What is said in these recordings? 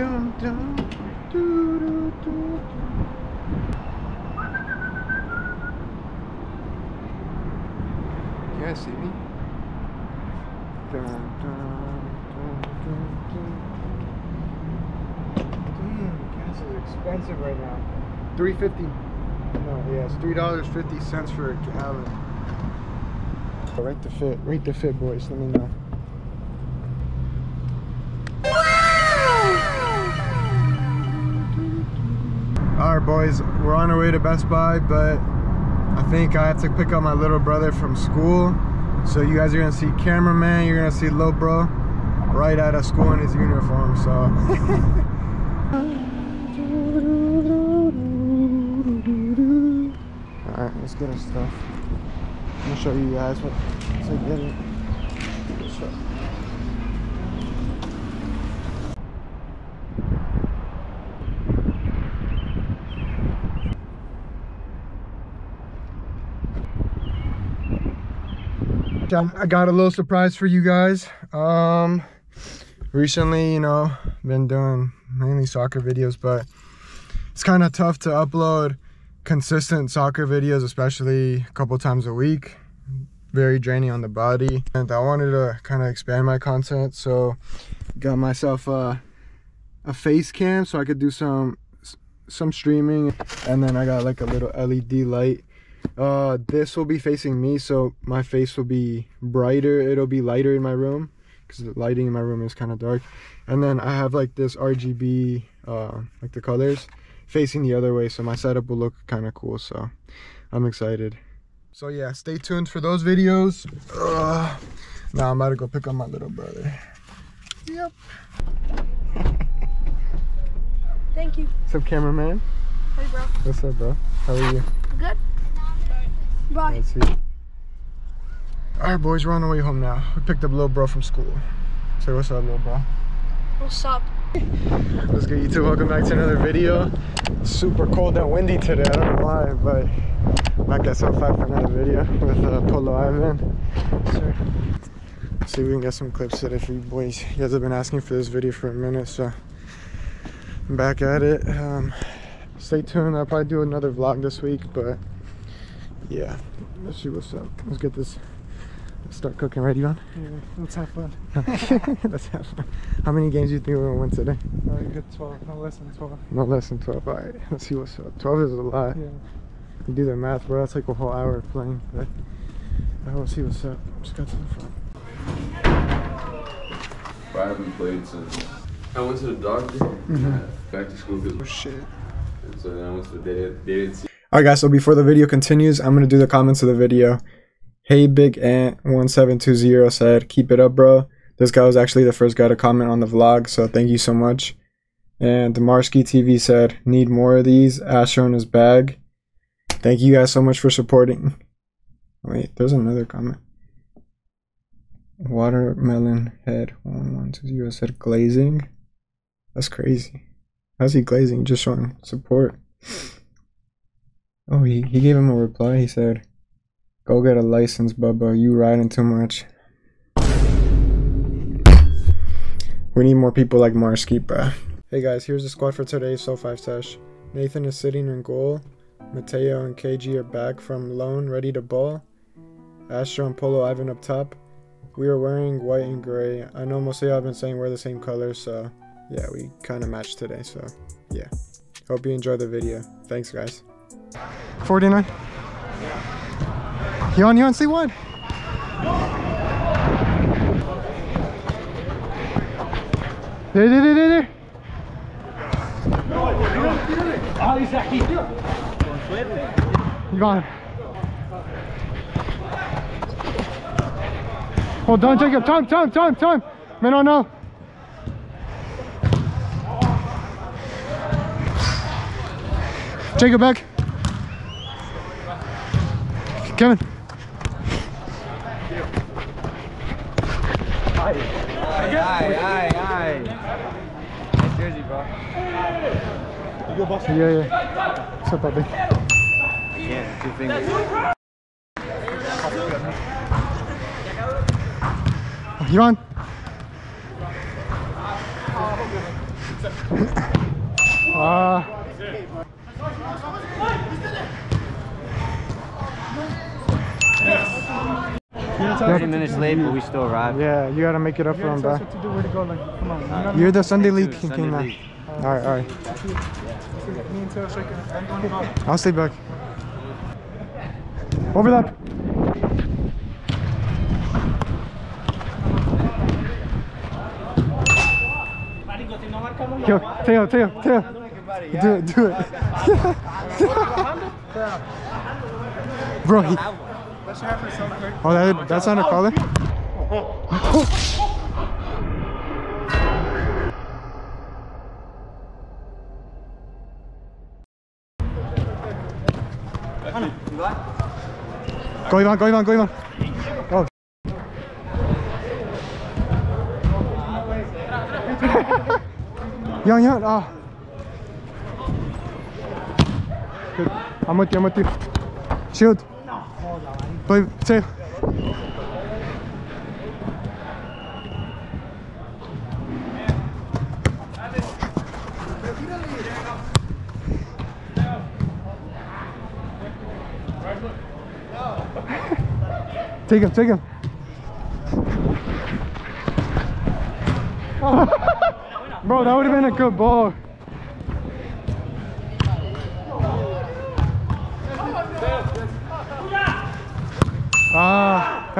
dum, dum, doo, doo, You guys see me? Dun, dun, dun, gas is expensive right now. Three fifty. No, yeah, it's three dollars fifty cents for a gallon. Rate the fit, rate the fit, boys. Let me know. Boys, we're on our way to Best Buy, but I think I have to pick up my little brother from school. So you guys are gonna see cameraman, you're gonna see Lil Bro right out of school in his uniform, so. All right, let's get our stuff. I'm gonna show you guys what to get it. So, Um, I got a little surprise for you guys. Um, recently, you know, been doing mainly soccer videos, but it's kind of tough to upload consistent soccer videos, especially a couple times a week. Very draining on the body. And I wanted to kind of expand my content, so got myself a, a face cam so I could do some some streaming. And then I got like a little LED light uh this will be facing me so my face will be brighter. It'll be lighter in my room because the lighting in my room is kind of dark. And then i have like this rgb uh like the colors facing the other way so my setup will look kind of cool so i'm excited. So yeah stay tuned for those videos. Uh, now i'm about to go pick up my little brother. Yep. Thank you. what's up cameraman? Hey, bro. what's up bro? How are you? Good. Bye. All right, boys, we're on the way home now. We picked up little bro from school. Say what's up, little bro. What's up? What's good, YouTube. Welcome back to another video. It's super cold and windy today. I don't know why, but back at Sofive for another video with uh, Polo Ivan. Sure. See if we can get some clips today for you boys. You guys have been asking for this video for a minute, so I'm back at it. Um, stay tuned. I'll probably do another vlog this week, but yeah, let's see what's up. Let's get this. Let's start cooking. Ready, on? Yeah, let's have fun. let's have fun. How many games do you think we're gonna win today? Uh, you get 12, no less than 12. No less than 12. All right, let's see what's up. 12 is a lot. Yeah. You do the math, bro. That's like a whole hour of playing. But I will see what's up. Just got to the front. I haven't played since I went to the doctor. Back to school because Oh shit. and so then I went to the day. They didn't see Alright guys, so before the video continues, I'm gonna do the comments of the video. Hey Big Ant 1720 said, keep it up bro. This guy was actually the first guy to comment on the vlog, so thank you so much. And Demarsky TV said, need more of these, Astro in his bag. Thank you guys so much for supporting. Wait, there's another comment. Watermelon head 1120 said glazing. That's crazy. How's he glazing? Just showing support. Oh, he, he gave him a reply. He said, Go get a license, Bubba. You riding too much. We need more people like Marsky, bruh. Hey guys, here's the squad for today's Sofive sesh. Nathan is sitting in goal. Mateo and KG are back from loan, ready to ball. Astro and Polo Ivan up top. We are wearing white and gray. I know most of y'all have been saying we're the same colors, so yeah, we kind of matched today, so yeah. Hope you enjoy the video. Thanks, guys. 49. You on, you on, say what? There, there, there, there, gone. Hold on, Jacob. Time, time, time, time. Man on now. Jacob back. Kevin. Aye, aye, aye. Nice jersey, bro. Yeah, yeah. What's up, Bobby? Yeah, two fingers. You on? Ah. 30 minutes late, but we still arrived. Yeah, you gotta make it up for him, bro. What to do, where to go. Like, come on. Right. You're the Sunday League Sunday king now. Alright, alright. me and Taylor shaking hands. I'm going up. I'll stay back. Overlap. Yo, Teo, Teo, Teo. Do it, do it. Bro, he, Let's have her so quick. oh, that, that's not a collar? Go Ivan, go Ivan, go Ivan. Oh. Yan, yan, ah. Good. I'm with you, I'm with you. Shield. Play, safe. Take him, take him. Bro, that would have been a good ball.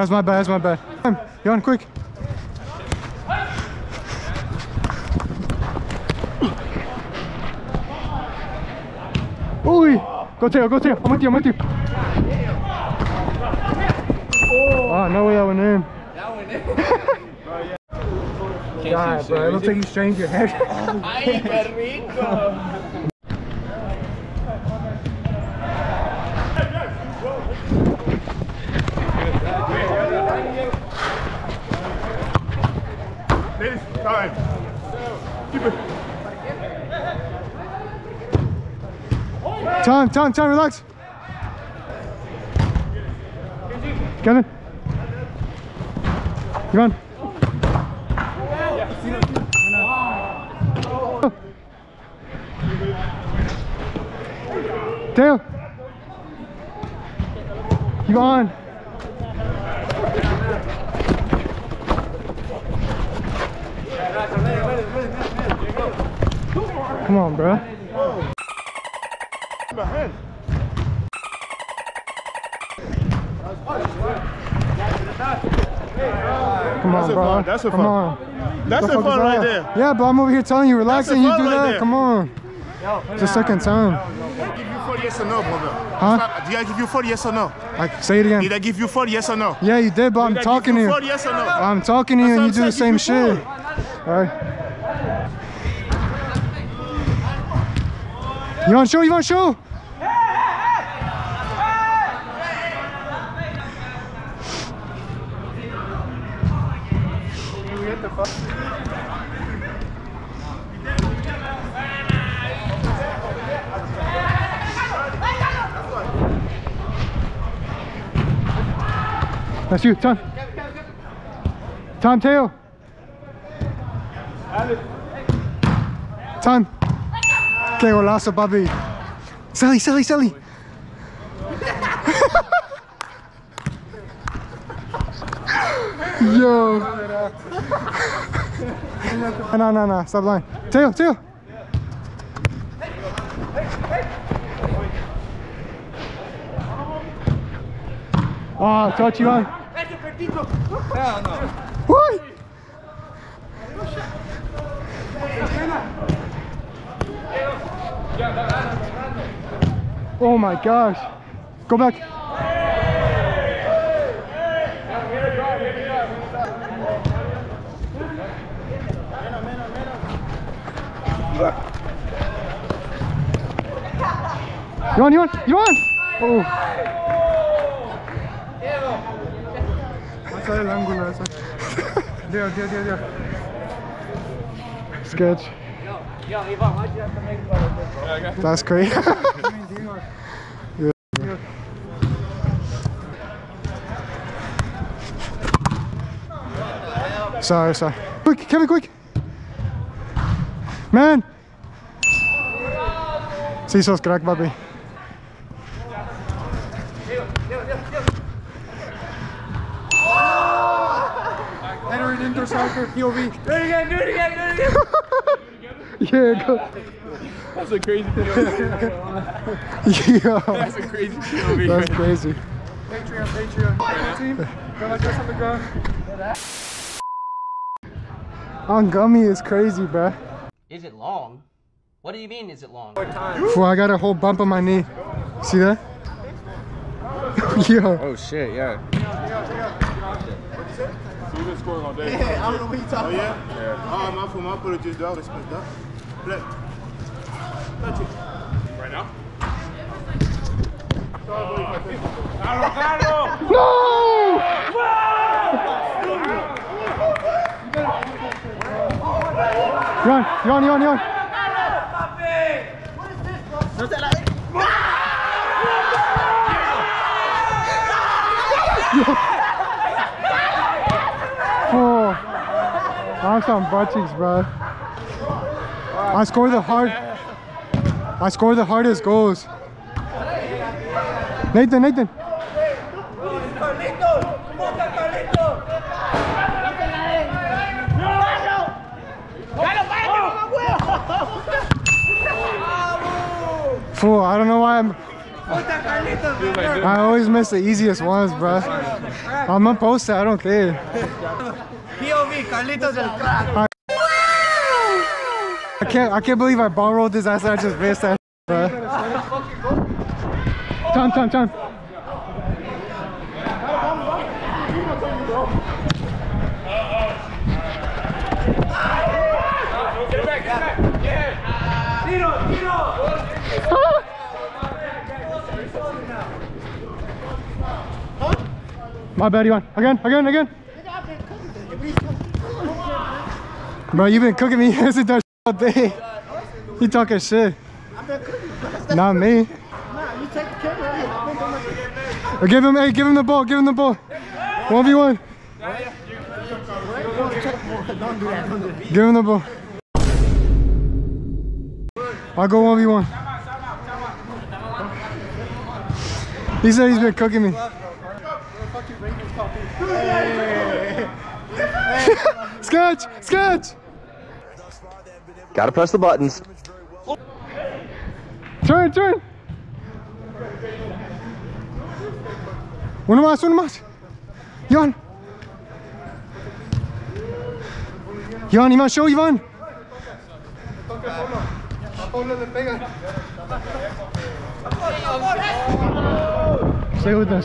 That's my bad, that's my bad. Come, Yon, quick. Oi! Go Teo, go Teo. I'm with you, I'm with you. Oh, no way that went in. God, bro, it looks like you strained your head. Time, Keep it. time, time, time, relax. Kevin. Ivan. Teo. Keep on. Come on, bro. Come on, That's bro. fun, that's a Come fun. on. That's The a fun right there. Yeah, but I'm over here telling you, relax and you do right that. there. Come on. It's the second time. Did I give you four yes or no, brother? Huh? Did I give you four yes or no? Like, say it again. Did I give you four yes or no? Yeah, you did, but I'm talking to you. you yes or no? I'm talking to you and you do the same shit. Alright. You want to show? You want to show? That's you, time. Time, Teo. Time. Qué golazo, papi. Sally, Sally, Sally. Yo. no, no, no. Stop lying. Teo, Teo. Oh, touch you on. What? Oh my gosh. Go back. You on, you on, you on. Oh. Pasa el ángulo ese. Dios, Dios, Dios, Dios. Sketch. That's crazy. Yeah. Sorry, sorry. Quick, Kevin, quick. Man. Sí, sos crack, papi. Entering indoor soccer, POV. Yeah, go. That's a crazy thing. Yeah. That's a crazy POV. That's crazy. Patreon, Patreon. Team, go like this on the ground. On gummy is crazy, bruh. Is it long? What do you mean, is it long? Fool, I got a whole bump on my knee. See that? Yo. Oh shit, yeah. You've been scoring all day. Yeah, I don't know what you're talking about. Oh, yeah? Ah, ma foi mal pelo juice dog, espèce de. Play. Touch it. Right now? Yon, yon, yon, yon. Oh, I'm some butt cheeks, bro. I score the hard. I score the hardest goals. Nathan, Nathan. Fool, I don't know why I'm. I always miss the easiest ones, bro. I'm gonna post it, I don't care. POV, Carlitos I can't, I can't believe I ball rolled this ass. and I just missed that, bro. Time, time, time. My bad, Ivan. Again, again, again. Bro, you been cooking me since that all day. You talking shit. Not me. Or give him, hey, give him the ball, give him the ball. 1v1. Give him the ball. I'll go 1v1. He said he's been cooking me. Sketch! Sketch! Gotta press the buttons. Turn, turn! Uno más, uno más. Iván. Iván, Iván, show Iván. Stay with them,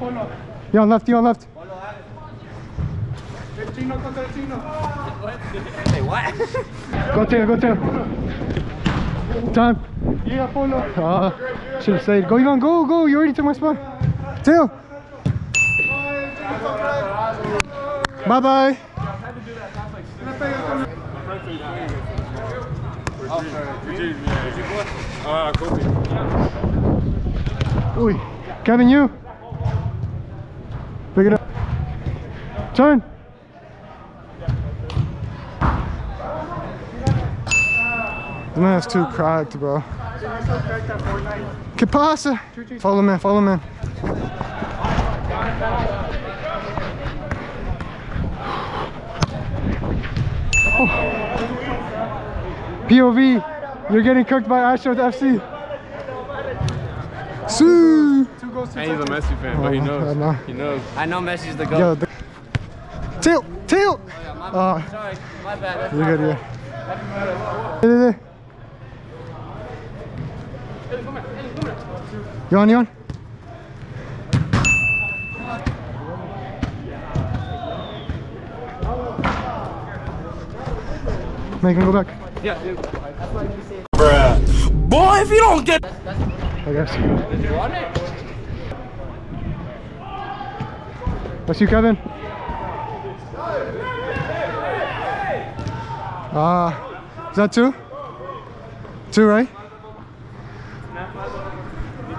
stay with them. Iván. Iván, left, Iván, left. El chino contra el chino. Go tail, go tail. Time. Yeah, Polo. Ah, should have stayed. Go, Ivan, go, go. You already took my spot. Tail. Bye bye. Kobe. Uy. Kevin, you. Pick it up. Turn. This man's too cracked, bro. ¿Qué pasa? Follow man, follow man. POV, you're getting cooked by Astros FC. Sue. Two goals to And he's a Messi fan, but he Oh, I knows. know. He knows. I know Messi's the goat. Tilt, tilt. Oh, Sorry, my bad. You're good, yeah. You on, you on? Make him go back. Yeah, dude. Bruh. Boy, if you don't get. I guess. That's you, Kevin. Ah, is that two? Two, right?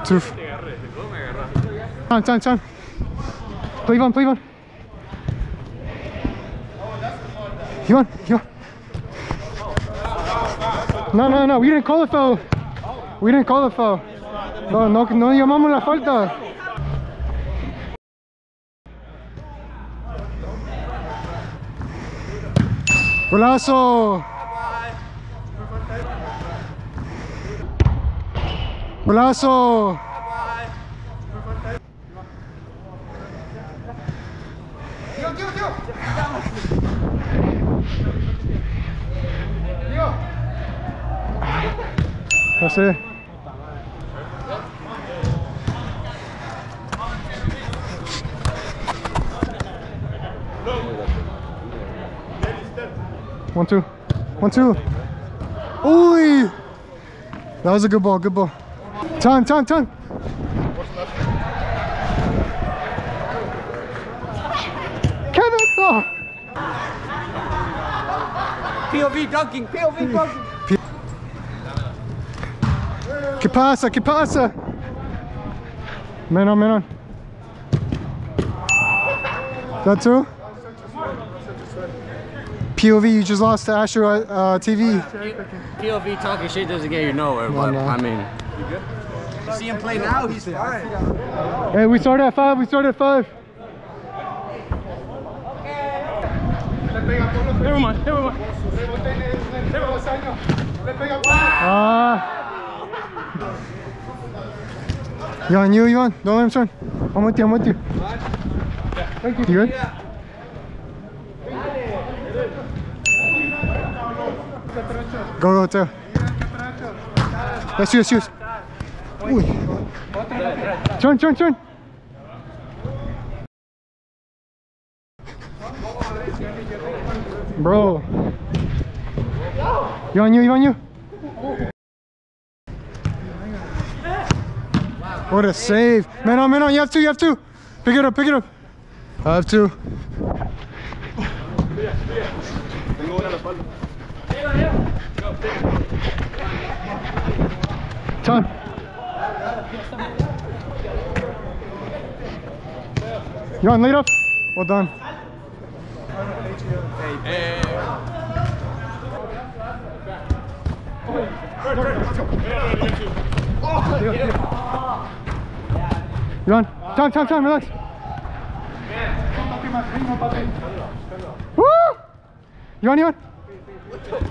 Two. Time, time, time. Play on, play on. Ivan, Ivan. No, no, no, we didn't call a foul. We didn't call a foul. No, no, no llamamos la falta. Golazo. Golazo. That's it. Two. One, two. Ooh! That was a good ball, good ball. Time, time, time. Kevin! Oh. POV dunking, POV dunking. ¿Qué pasa? ¿Qué pasa? Menon, menon. That two? POV, you just lost to Asher uh, TV. POV talking shit doesn't get you nowhere, but no. I mean. You see him play now, he's fine. Hey, we started at five. We started at five. Never mind, never mind. Ah. Ivan, you, Ivan. Don't let him turn. I'm with you. I'm with you. Thank you. You good? Go, go, you, that's you. Uy. Turn, turn, turn. Bro. You on you, you on you. What a save. Man on, man on. You have two, you have two. Pick it up, pick it up. I have two. Time. You on, lead up. Well done. Hey. You on? Time, time, time, relax. Woo! You on, you on?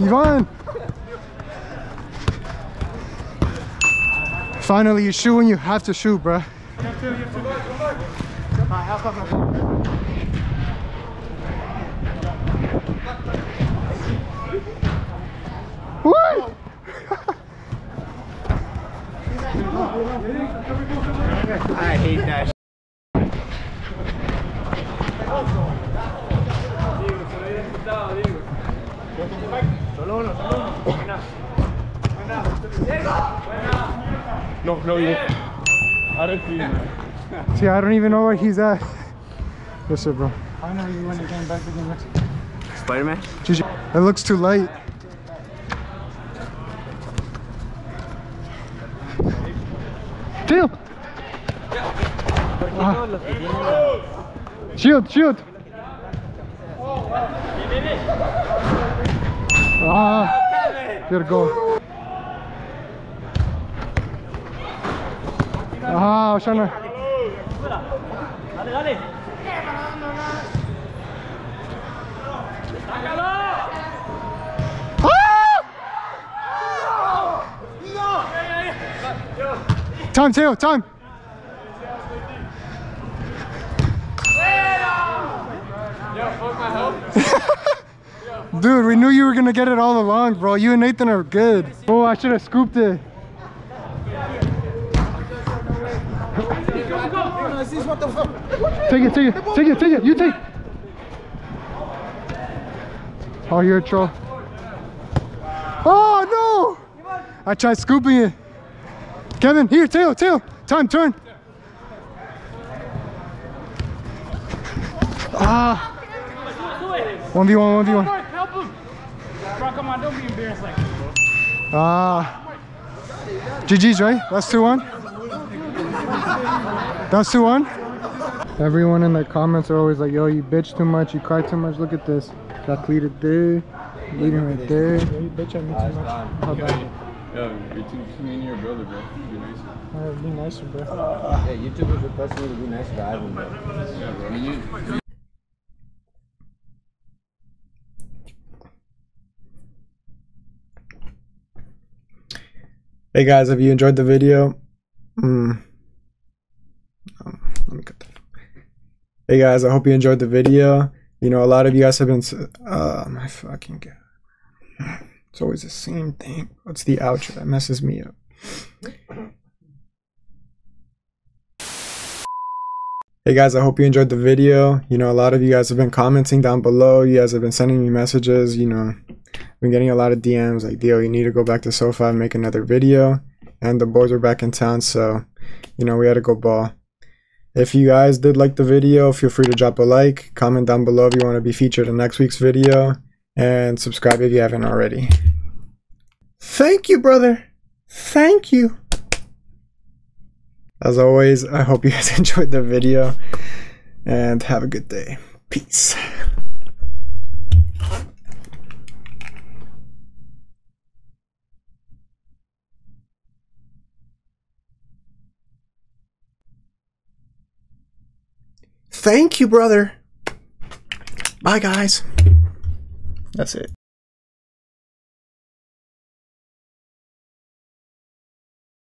You on? Finally, you shoot when you have to shoot, bruh. Woo! I hate that. No, no, you. I don't see you. See, I don't even know where he's at. Yes, sir, bro. I know you when you came back again. Spider Man? GG. It looks too light. Deal. Ah. Shield, shield. Ah, good goal. Ah, was trying to. Time, Teo, time. Dude, we knew you were gonna get it all along, bro. You and Nathan are good. Oh, I should have scooped it. Take it, take it, take it, take it. You take. Oh, you're a troll. Oh no! I tried scooping it. Kevin, here, tail, tail. Time, turn. Ah. 1v1, 1v1. Help him! Bro, come on, don't be embarrassed like this, bro. Ah. GG's, right? That's 2 1. That's 2 1. Everyone in the comments are always like, yo, you bitch too much, you cry too much. Look at this. Got cleated there. Leading right there. You bitch at me too much. How bad? Yeah, you're too, too mean to your brother, bro. Be nice. Alright, be nicer, bro. Yeah, YouTube was requesting me to be nice to Ivan, bro. Yeah, bro. I mean, you, Hey guys, if you enjoyed the video, mm, um, let me cut that. Hey guys, I hope you enjoyed the video. You know, a lot of you guys have been. Uh, my fucking god. It's always the same thing. What's the outro that messes me up? Hey guys, I hope you enjoyed the video. You know, a lot of you guys have been commenting down below. You guys have been sending me messages. You know, been getting a lot of DMs like, Dio, you need to go back to SoFi and make another video. And the boys are back in town, so, you know, we had to go ball. If you guys did like the video, feel free to drop a like, comment down below if you want to be featured in next week's video, and subscribe if you haven't already. Thank you, brother. Thank you. As always, I hope you guys enjoyed the video, and have a good day. Peace. Thank you, brother. Bye, guys. That's it.